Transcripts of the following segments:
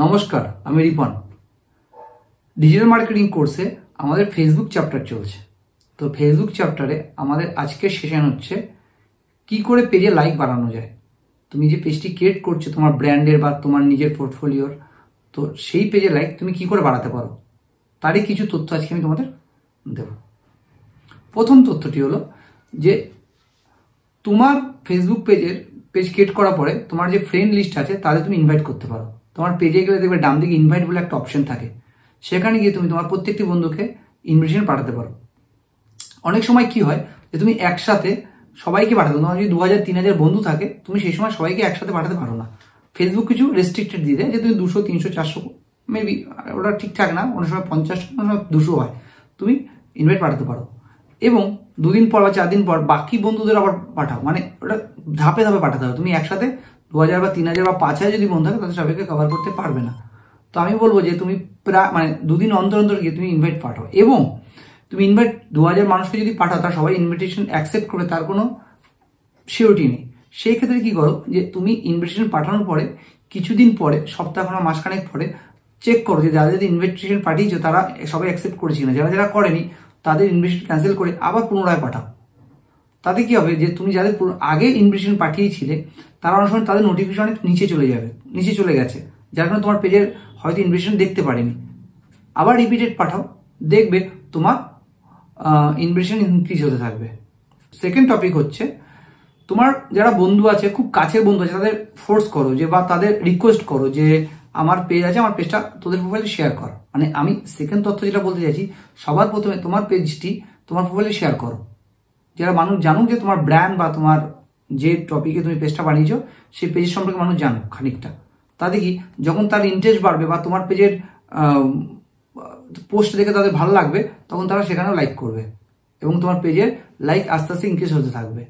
নমস্কার, আমি Ripon. Digital marketing কোর্সে আমাদের ফেসবুক চ্যাপ্টার চলছে। তো ফেসবুক চ্যাপ্টারে আমাদের আজকের সেশন হচ্ছে, কি করে পেজে লাইক বাড়ানো যায়? তুমি যে পেজটি ক্রিয়েট করছ, তোমার ব্র্যান্ডের বা তোমার নিজের পোর্টফোলিওর তো সেই পেজে লাইক তুমি কি করে বাড়াতে পারো? তারই কিছু তথ্য আজকে আমি তোমাদের দেব। প্রথম তথ্যটি হলো যে, তোমার ফেসবুক পেজের পেজ ক্রিয়েট করার পরে তোমার যে ফ্রেন্ড লিস্ট আছে তাদের তুমি ইনভাইট করতে পারো। তোমার পেজে গেলে দেখবে ডান দিকে ইনভাইট বলে একটা অপশন থাকে। সেখানে গিয়ে তুমি তোমার প্রত্যেকটি বন্ধুকে ইনভিটেশন পাঠাতে পারো। অনেক সময় কি হয় যে তুমি একসাথে সবাইকে পাঠাতে তোমার যদি দু হাজার তিন হাজার বন্ধু থাকে, তুমি সেই সময় সবাইকে একসাথে পাঠাতে পারো না। ফেসবুক কিছু রেস্ট্রিক্টেড দিয়ে দেয় যে তুমি দুশো, তিনশো, চারশো মেবি ওটা ঠিকঠাক না, অনেক সময় পঞ্চাশ, অনেক সময় দুশো হয়। তুমি ইনভাইট পাঠাতে পারো। এবং দুদিন পর বা চার দিন পর বাকি বন্ধুদের আবার পাঠাও। মানে ওটা ধাপে ধাপে পাঠাতে হবে। তুমি একসাথে দু হাজার বা তিন হাজার বা পাঁচ হাজার যদি বন্ধু থাকে তাদের সবাইকে কভার করতে পারবে না। তো আমি বলব যে তুমি প্রায় মানে দুদিন অন্তর অন্তর গিয়ে তুমি ইনভাইট পাঠাও। এবং তুমি ইনভাইট দু হাজার মানুষকে যদি পাঠাও তার সবাই ইনভিটেশন অ্যাকসেপ্ট করবে, তার কোনো সিওরিটি নেই। সেই ক্ষেত্রে কি করো যে তুমি ইনভিটেশন পাঠানোর পরে, কিছুদিন পরে, সপ্তাহ বা মাসখানেক পরে চেক করো যে যারা যদি ইনভিটেশন পাঠিয়েছো, তারা সবাই অ্যাকসেপ্ট করেছে না যারা যারা করেনি, তাদের ইনভিটেশন ক্যান্সেল করে আবার পুনরায় পাঠাও। তাতে কি হবে? যে তুমি যাদের আগে ইনভিটেশন পাঠিয়েছিলে, তারা অনেক সময় তাদের নোটিফিকেশন অনেক নিচে চলে যাবে, নিচে চলে গেছে। যার কারণে তোমার পেজের হয়তো ইনভিটেশন দেখতে পারেনি। আবার রিপিটেড পাঠাও, দেখবে তোমার ইনভিটেশন ইনক্রিজ হতে থাকবে। সেকেন্ড টপিক হচ্ছে, তোমার যারা বন্ধু আছে, খুব কাছের বন্ধু আছে, তাদের ফোর্স করো যে, বা তাদের রিকোয়েস্ট করো যে, আমার পেজ আছে, আমার পেজটা তোদের প্রোফাইলে শেয়ার কর। মানে আমি সেকেন্ড তথ্য যেটা বলতে চাইছি, সবার প্রথমে তোমার পেজটি তোমার প্রোফাইলে শেয়ার করো। যারা মানুষ জানুক যে তোমার ব্র্যান্ড বা তোমার যে টপিকে তুমি পেজটা বানিয়েছো, সেই পেজের সম্পর্কে মানুষ জানুক খানিকটা। তাতে কি যখন তার ইন্টারেস্ট বাড়বে বা তোমার পেজের পোস্ট দেখে তাদের ভালো লাগবে, তখন তারা সেখানেও লাইক করবে। এবং তোমার পেজের লাইক আস্তে আস্তে ইনক্রিজ হতে থাকবে।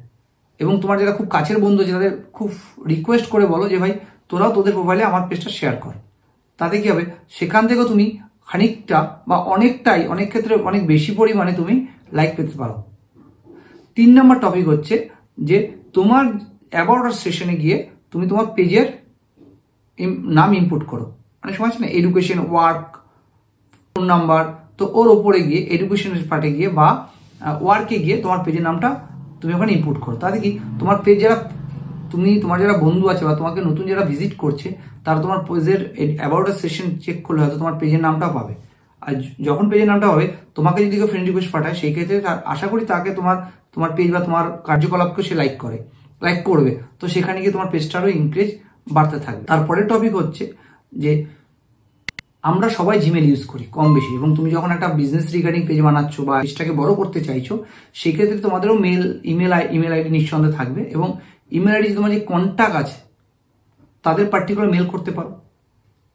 এবং তোমার যারা খুব কাছের বন্ধু আছে, তাদের খুব রিকোয়েস্ট করে বলো যে, ভাই, তোরাও তোদের প্রোফাইলে আমার পেজটা শেয়ার কর। তাতে কি হবে? সেখান থেকেও তুমি খানিকটা বা অনেকটাই, অনেক ক্ষেত্রে অনেক বেশি পরিমাণে তুমি লাইক পেতে পারো। তিন নম্বর টপিক হচ্ছে যে তোমার অ্যাবাউট সেশনে গিয়ে তুমি তোমার পেজের নাম ইনপুট করো। অনেক সময় না এডুকেশন ওয়ার্ক ফোন নাম্বার তো ওর ওপরে গিয়ে এডুকেশনের পার্টে গিয়ে বা ওয়ার্কে গিয়ে তোমার পেজের নামটা তুমি ওখানে ইনপুট করো। তাতে কি, তোমার পেজ যারা, তুমি, তোমার যারা বন্ধু আছে বা তোমাকে নতুন যারা ভিজিট করছে, তারা তোমার পেজের অ্যাবাউট সেশন চেক করলে হয়তো তোমার পেজের নামটা পাবে। আর যখন পেজের নামটা হবে, তোমাকে যদি কেউ ফ্রেন্ড রিকোয়েস্ট পাঠায়, সেই ক্ষেত্রে আশা করি তাকে তোমার তোমার পেজ বা তোমার কার্যকলাপকে সে লাইক করে লাইক করবে। তো সেখানে গিয়ে তোমার পেজটারও ইনক্রিজ বাড়তে থাকবে। তারপরের টপিক হচ্ছে যে, আমরা সবাই জিমেল ইউজ করি, কম বেশি। এবং তুমি যখন একটা বিজনেস রিগার্ডিং পেজ বানাচ্ছ বা পেজটাকে বড় করতে চাইছো সেক্ষেত্রে তোমাদেরও মেল ইমেল ইমেল আইডি নিঃসন্দেহে থাকবে। এবং ইমেল আইডি তোমার যে কন্ট্যাক্ট আছে, তাদের পার্টিকুলার মেল করতে পারো।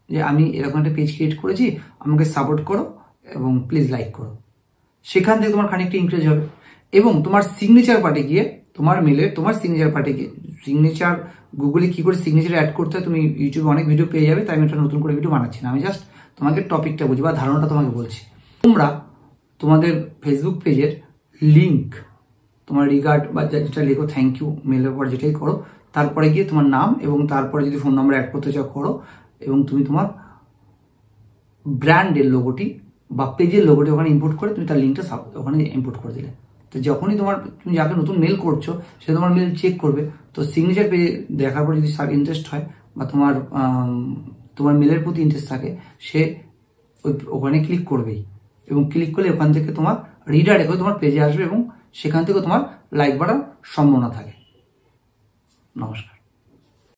যে আমি এরকম একটা পেজ ক্রিয়েট করেছি, আমাকে সাপোর্ট করো এবং প্লিজ লাইক করো। সেখান থেকে তোমার খানিকটা ইনক্রিজ হবে। এবং তোমার সিগনেচার পার্টে গিয়ে, তোমার মেলে তোমার সিগনেচার পার্টে গিয়ে সিগনেচার গুগলে কি করে সিগনেচার অ্যাড করতে হয়, তুমি ইউটিউবে অনেক ভিডিও পেয়ে যাবে, তাই আমি একটা নতুন করে ভিডিও বানাচ্ছি না। আমি জাস্ট তোমাকে টপিকটা বুঝি বা ধারণাটা তোমাকে বলছি। তোমরা তোমাদের ফেসবুক পেজের লিঙ্ক তোমার রিগার্ড বা যেটা লেখো থ্যাংক ইউ মেলের পর যেটাই করো, তারপরে গিয়ে তোমার নাম এবং তারপরে যদি ফোন নাম্বার অ্যাড করতে চাও, করো। এবং তুমি তোমার ব্র্যান্ডের লোগোটি বা পেজের লোগোটি ওখানে ইম্পোর্ট করে তুমি তার লিঙ্কটা ওখানে ইম্পোর্ট করে দিলে। তো যখনই তোমার, তুমি যাকে নতুন মেল করছ, সে তোমার মেল চেক করবে। তো সিগনেচার পেজে দেখার পর যদি সার ইন্টারেস্ট হয় বা তোমার তোমার মেলের প্রতি ইন্টারেস্ট থাকে, সে ওখানে ক্লিক করবেই। এবং ক্লিক করলে ওখান থেকে তোমার রিডার হয়ে তোমার পেজে আসবে এবং সেখান থেকে তোমার লাইক বাড়ার সম্ভাবনা থাকে। নমস্কার।